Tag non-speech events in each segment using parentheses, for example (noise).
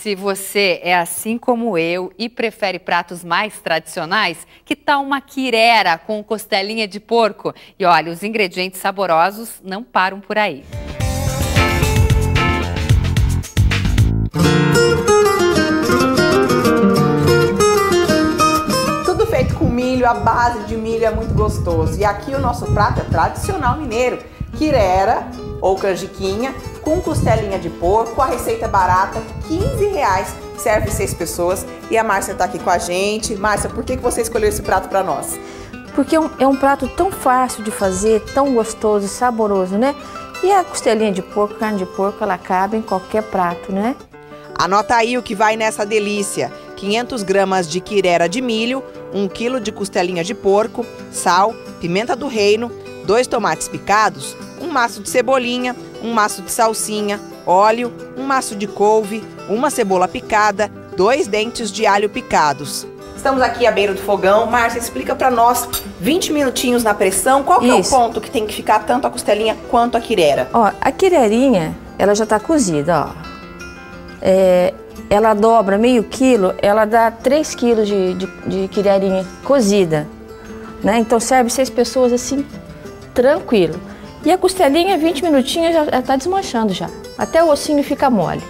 Se você é assim como eu e prefere pratos mais tradicionais, que tal uma quirera com costelinha de porco? E olha, os ingredientes saborosos não param por aí. Milho, a base de milho é muito gostoso. E aqui o nosso prato é tradicional mineiro, quirera ou canjiquinha com costelinha de porco, a receita é barata, 15 reais, serve seis pessoas. E a Márcia está aqui com a gente. Márcia, por que, que você escolheu esse prato para nós? Porque é um, é um prato tão fácil de fazer, tão gostoso e saboroso, né? E a costelinha de porco, carne de porco, ela cabe em qualquer prato, né? Anota aí o que vai nessa delícia. 500 gramas de quirera de milho, 1 quilo de costelinha de porco, sal, pimenta do reino, dois tomates picados, um maço de cebolinha, um maço de salsinha, óleo, um maço de couve, uma cebola picada, dois dentes de alho picados. Estamos aqui à beira do fogão. Márcia, explica para nós, 20 minutinhos na pressão, qual é o ponto que tem que ficar tanto a costelinha quanto a quirera? Ó, a quirerinha, ela já tá cozida, ó. É, ela dobra meio quilo, ela dá 3 quilos de, de, de quirerinha cozida, né? Então serve seis pessoas assim, tranquilo. E a costelinha, 20 minutinhos, já está desmanchando já. Até o ossinho fica mole.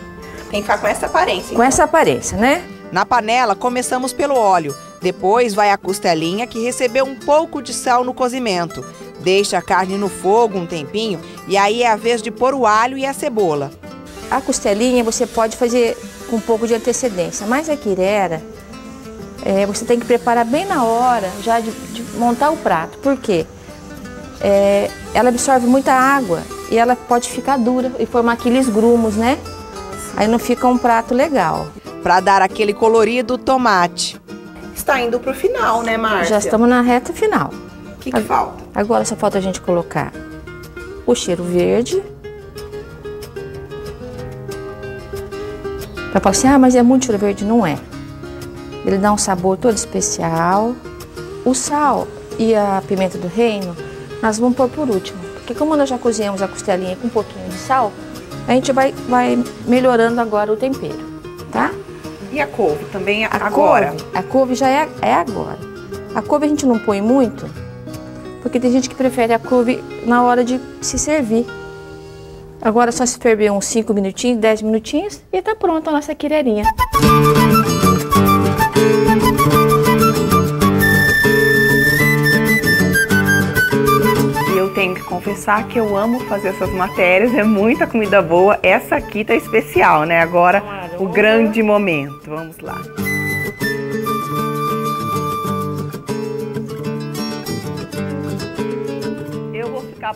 Tem que ficar com essa aparência. Com então. essa aparência, né? Na panela, começamos pelo óleo. Depois vai a costelinha que recebeu um pouco de sal no cozimento. Deixa a carne no fogo um tempinho e aí é a vez de pôr o alho e a cebola. A costelinha você pode fazer com um pouco de antecedência, mas a quirera é, você tem que preparar bem na hora já de, de montar o prato. Por quê? é, ela absorve muita água e ela pode ficar dura e formar aqueles grumos, né? Aí não fica um prato legal. Para dar aquele colorido, tomate. Está indo para o final, né, Márcia? Já estamos na reta final. O que, que falta? Agora só falta a gente colocar o cheiro verde. Para falar assim, ah, mas é muito cheiro verde. Não é. Ele dá um sabor todo especial. O sal e a pimenta do reino nós vamos pôr por último. Porque como nós já cozinhamos a costelinha com um pouquinho de sal, a gente vai, vai melhorando agora o tempero, tá? E a couve também é a agora? Couve, a couve já é, é agora. A couve a gente não põe muito, porque tem gente que prefere a couve na hora de se servir. Agora é só se ferver uns 5 minutinhos, 10 minutinhos e tá pronta a nossa quireirinha. tenho que confessar que eu amo fazer essas matérias, é muita comida boa. Essa aqui tá especial, né? Agora o grande momento. Vamos lá.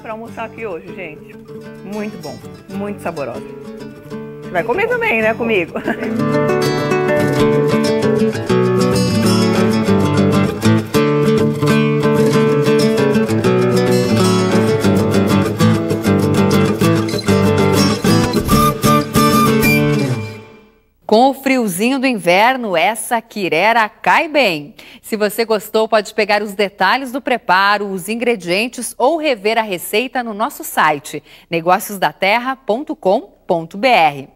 Para almoçar aqui hoje, gente. Muito bom, muito saboroso. Você vai comer também, né, comigo? (laughs) friozinho do inverno, essa quirera cai bem. Se você gostou, pode pegar os detalhes do preparo, os ingredientes ou rever a receita no nosso site negóciosdaterra.com.br.